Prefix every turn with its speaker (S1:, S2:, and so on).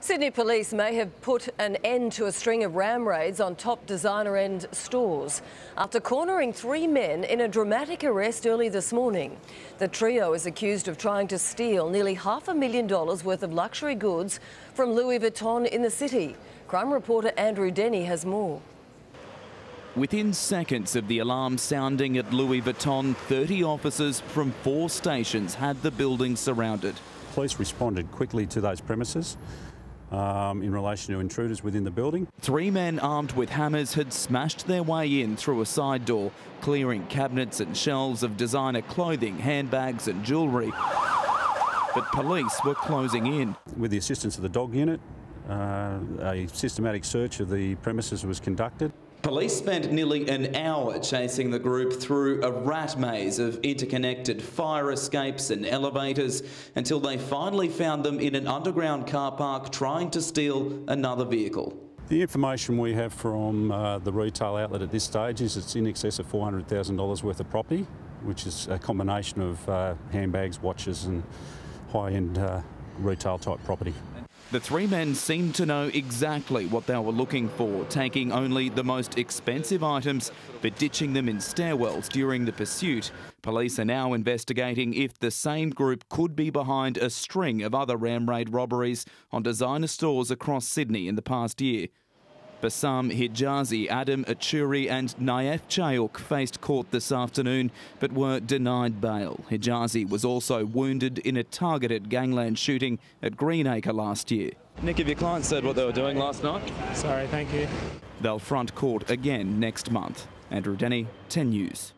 S1: Sydney police may have put an end to a string of ram raids on top designer end stores after cornering three men in a dramatic arrest early this morning. The trio is accused of trying to steal nearly half a million dollars worth of luxury goods from Louis Vuitton in the city. Crime reporter Andrew Denney has more.
S2: Within seconds of the alarm sounding at Louis Vuitton, 30 officers from four stations had the building surrounded.
S3: Police responded quickly to those premises um, in relation to intruders within the building.
S2: Three men armed with hammers had smashed their way in through a side door, clearing cabinets and shelves of designer clothing, handbags and jewellery. But police were closing in.
S3: With the assistance of the dog unit, uh, a systematic search of the premises was conducted.
S2: Police spent nearly an hour chasing the group through a rat maze of interconnected fire escapes and elevators until they finally found them in an underground car park trying to steal another vehicle.
S3: The information we have from uh, the retail outlet at this stage is it's in excess of $400,000 worth of property, which is a combination of uh, handbags, watches and high-end uh, retail type property.
S2: The three men seemed to know exactly what they were looking for, taking only the most expensive items but ditching them in stairwells during the pursuit. Police are now investigating if the same group could be behind a string of other ram raid robberies on designer stores across Sydney in the past year. Bassam Hijazi, Adam Achuri and Naif Chayuk faced court this afternoon but were denied bail. Hijazi was also wounded in a targeted gangland shooting at Greenacre last year.
S4: Nick, have your clients said what they were doing last night?
S5: Sorry, thank you.
S2: They'll front court again next month. Andrew Denney, 10 News.